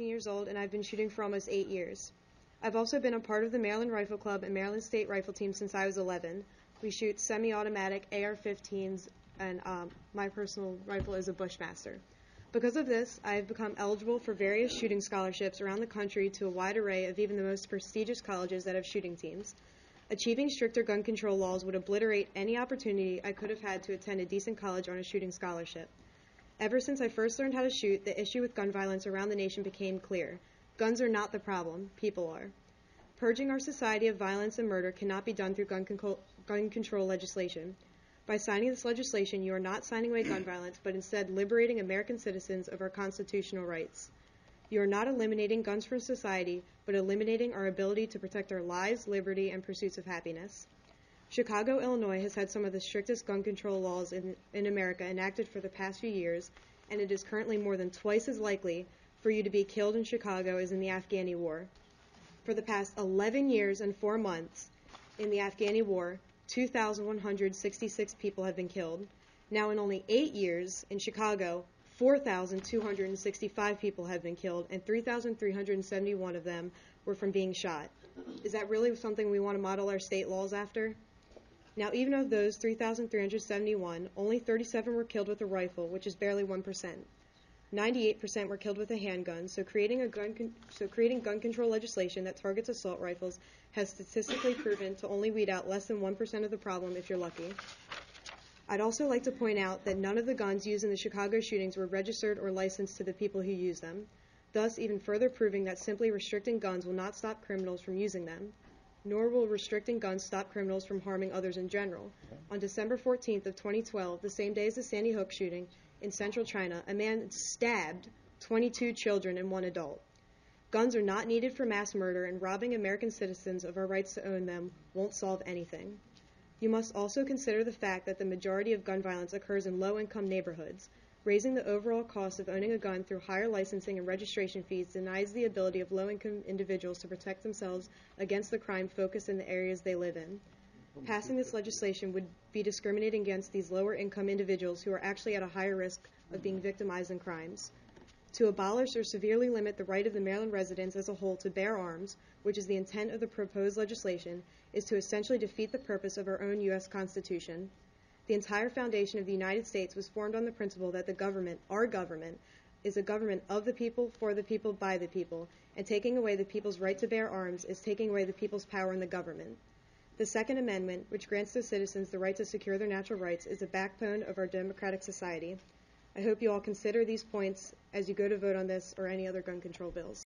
14 years old, and I've been shooting for almost eight years. I've also been a part of the Maryland Rifle Club and Maryland State Rifle Team since I was 11. We shoot semi-automatic AR-15s, and um, my personal rifle is a Bushmaster. Because of this, I have become eligible for various shooting scholarships around the country to a wide array of even the most prestigious colleges that have shooting teams. Achieving stricter gun control laws would obliterate any opportunity I could have had to attend a decent college on a shooting scholarship. Ever since I first learned how to shoot, the issue with gun violence around the nation became clear. Guns are not the problem, people are. Purging our society of violence and murder cannot be done through gun, con- gun control legislation. By signing this legislation, you are not signing away gun violence, but instead liberating American citizens of our constitutional rights. You are not eliminating guns from society, but eliminating our ability to protect our lives, liberty, and pursuits of happiness. Chicago, Illinois has had some of the strictest gun control laws in, in America enacted for the past few years, and it is currently more than twice as likely for you to be killed in Chicago as in the Afghani war. For the past 11 years and four months in the Afghani war, 2,166 people have been killed. Now, in only eight years in Chicago, 4,265 people have been killed, and 3,371 of them were from being shot. Is that really something we want to model our state laws after? Now, even of those 3,371, only 37 were killed with a rifle, which is barely 1%. 98% were killed with a handgun, so creating, a gun con- so creating gun control legislation that targets assault rifles has statistically proven to only weed out less than 1% of the problem if you're lucky. I'd also like to point out that none of the guns used in the Chicago shootings were registered or licensed to the people who used them, thus even further proving that simply restricting guns will not stop criminals from using them, nor will restricting guns stop criminals from harming others in general. On December 14th of 2012, the same day as the Sandy Hook shooting in central China, a man stabbed 22 children and one adult. Guns are not needed for mass murder, and robbing American citizens of our rights to own them won't solve anything. You must also consider the fact that the majority of gun violence occurs in low income neighborhoods. Raising the overall cost of owning a gun through higher licensing and registration fees denies the ability of low income individuals to protect themselves against the crime focused in the areas they live in. Passing this legislation would be discriminating against these lower income individuals who are actually at a higher risk of being victimized in crimes. To abolish or severely limit the right of the Maryland residents as a whole to bear arms, which is the intent of the proposed legislation, is to essentially defeat the purpose of our own U.S. Constitution. The entire foundation of the United States was formed on the principle that the government, our government, is a government of the people, for the people, by the people, and taking away the people's right to bear arms is taking away the people's power in the government. The Second Amendment, which grants to citizens the right to secure their natural rights, is the backbone of our democratic society. I hope you all consider these points as you go to vote on this or any other gun control bills.